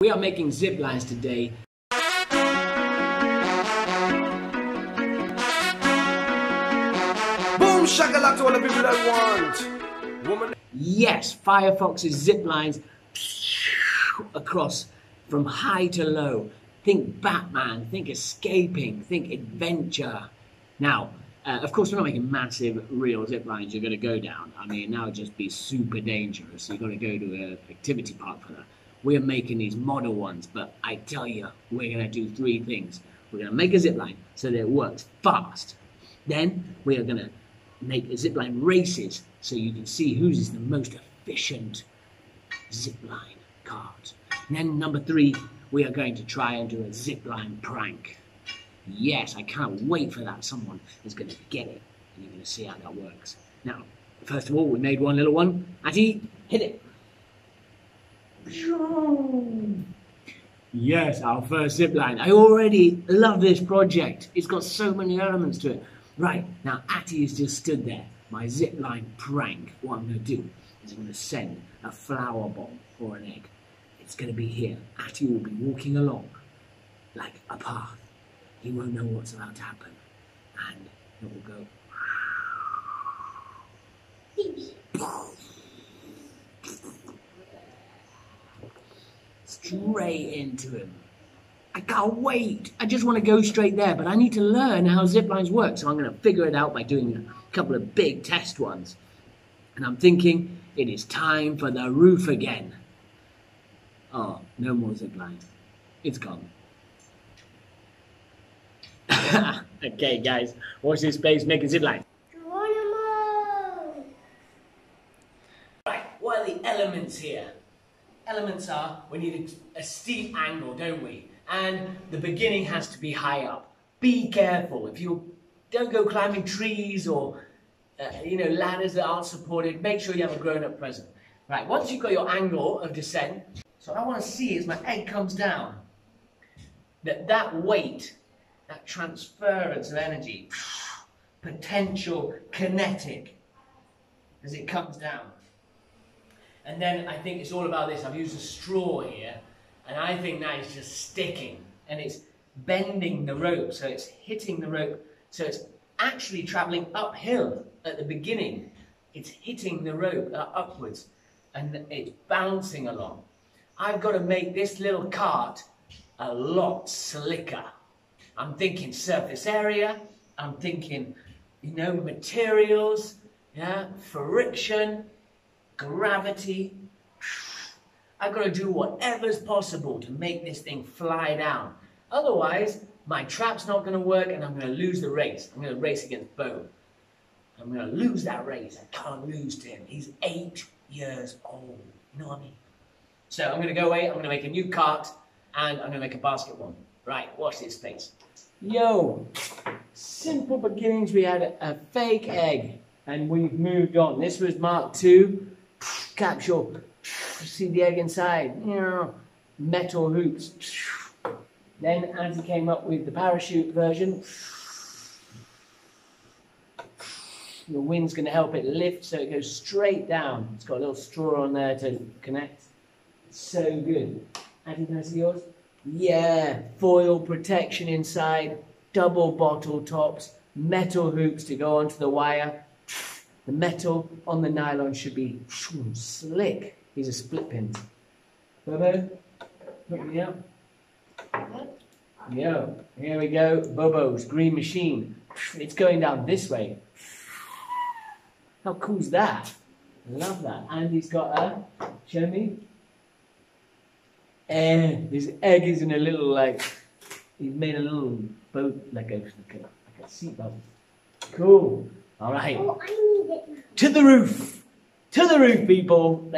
We are making zip lines today. Boom shakalaka to all the people that want. Woman. Yes, Firefox's zip lines across from high to low. Think Batman, think escaping, think adventure. Now, uh, of course, we're not making massive real zip lines you're going to go down. I mean, that would just be super dangerous. You've got to go to an activity park for that. We're making these model ones, but I tell you, we're going to do three things. We're going to make a zip line so that it works fast. Then we are going to make zip line races so you can see whose is the most efficient zip line card. Then number three, we are going to try and do a zip line prank. Yes, I can't wait for that. Someone is going to get it, and you're going to see how that works. Now, first of all, we made one little one. Atty, hit it. Yes, our first zip line. I already love this project. It's got so many elements to it. Right, now Atty has just stood there. My zip line prank. What I'm going to do is I'm going to send a flour bomb or an egg. It's going to be here. Atty will be walking along like a path. He won't know what's about to happen. And it will go. Straight into him. I can't wait. I just want to go straight there, but I need to learn how zip lines work. So I'm going to figure it out by doing a couple of big test ones. And I'm thinking it is time for the roof again. Oh, no more zip lines. It's gone. okay, guys, watch this space making zip line. Geronimo! Right, what are the elements here? Elements are we need a, a steep angle, don't we? And the beginning has to be high up. Be careful. If you don't go climbing trees or uh, you know ladders that aren't supported, make sure you have a grown-up present. Right, once you've got your angle of descent, so I want to see as my egg comes down, that that weight, that transference of energy, potential kinetic, as it comes down. And then I think it's all about this. I've used a straw here, and I think that is just sticking, and it's bending the rope, so it's hitting the rope, so it's actually traveling uphill at the beginning. It's hitting the rope uh, upwards, and it's bouncing along. I've got to make this little cart a lot slicker. I'm thinking surface area, I'm thinking, you know, materials, yeah, friction, gravity. I've got to do whatever's possible to make this thing fly down. Otherwise, my trap's not going to work and I'm going to lose the race. I'm going to race against Bo. I'm going to lose that race. I can't lose to him. He's eight years old. You know what I mean? So I'm going to go away. I'm going to make a new cart and I'm going to make a basket one. Right, watch this space. Yo, simple beginnings. We had a, fake egg and we've moved on. This was Mark II capsule. See the egg inside. Metal hoops. Then Andy came up with the parachute version. The wind's going to help it lift so it goes straight down. It's got a little straw on there to connect. So good. Andy, can I see yours? Yeah, foil protection inside, double bottle tops, metal hoops to go onto the wire. The metal on the nylon should be slick. These are split pins. Bobo, put me out. Yo, here we go. Bobo's green machine. It's going down this way. How cool's that? Love that. Andy's got a, show me. And his egg is in a little like, he's made a little boat, like a, like a, like a seatbelt. Cool. All right. Oh. To the roof! To the roof, people!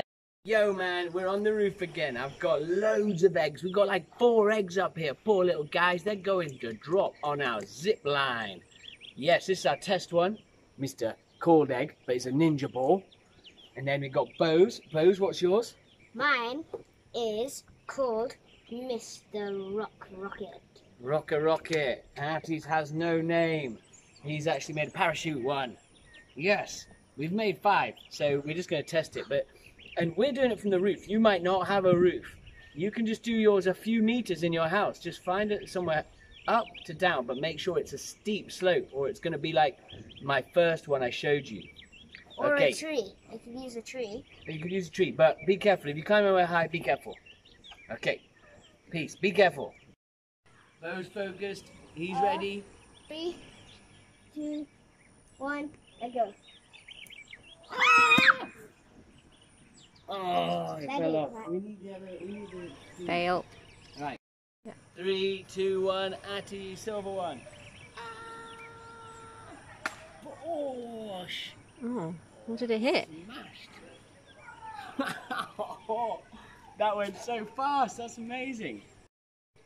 Yo, man, we're on the roof again. I've got loads of eggs. We've got like four eggs up here. Poor little guys. They're going to drop on our zip line. Yes, this is our test one. Mr. Cold Egg, but it's a ninja ball. And then we've got Bose. Bose, what's yours? Mine is called Mr. Rock Rocket. Rocker Rocket. Artie's has no name. He's actually made a parachute one. Yes, we've made five, so we're just going to test it. But and we're doing it from the roof. You might not have a roof, You can just do yours a few meters in your house. Just find it somewhere up to down, but make sure it's a steep slope, or it's going to be like my first one I showed you. Or okay. a tree. You could use a tree. You could use a tree, but be careful. If you climb over high, be careful. Okay. Peace. Be careful. Bo's focused. He's uh, ready. Three, two, one, and go. Oh, it fell off. We need the other. We need the. Fail. Right. Yeah. Three, two, one. Atty, silver one. Gosh. Oh, what did it hit? Smashed. that went so fast. That's amazing.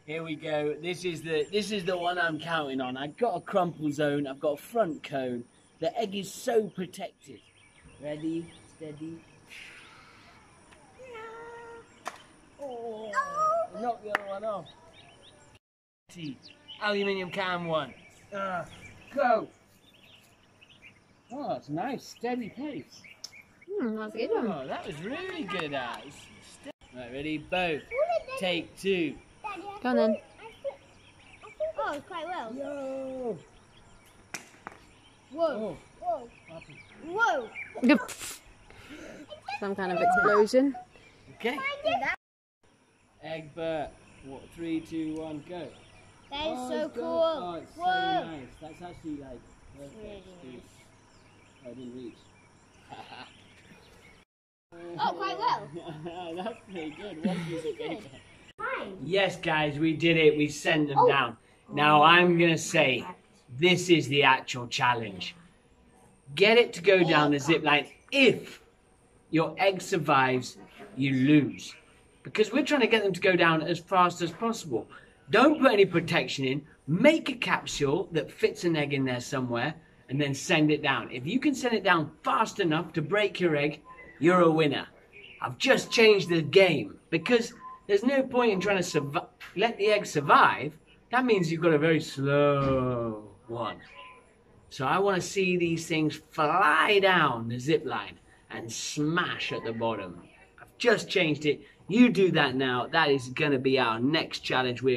Here we go. This is the this is the one I'm counting on. I've got a crumple zone. I've got a front cone. The egg is so protected. Ready, steady. Oh, knock the other one off. Aluminium can one. Ah, go. Oh, it's nice, steady pace. Hmm, that's a good one. Oh, that was really good, Alice. Right, ready? Both. Take two. Go on then. Oh, quite well. Yo! Whoa, Oh, whoa, whoa. Some kind of explosion. okay. That Egbert. What? Three, two, one, go. that is oh, so cool. Oh, it's whoa. so nice. That's actually like perfect. Really dude. I didn't reach. Oh, quite well. That's pretty good. One piece of paper. Yes, guys, we did it. We sent them Oh. down. Now I'm gonna say, this is the actual challenge. Get it to go down the zip line. If your egg survives, you lose. Because we're trying to get them to go down as fast as possible. Don't put any protection in. Make a capsule that fits an egg in there somewhere, and then send it down. If you can send it down fast enough to break your egg, you're a winner. I've just changed the game because there's no point in trying to let the egg survive. That means you've got a very slow one. So I want to see these things fly down the zip line and smash at the bottom. I've just changed it. You do that now. That is going to be our next challenge. We're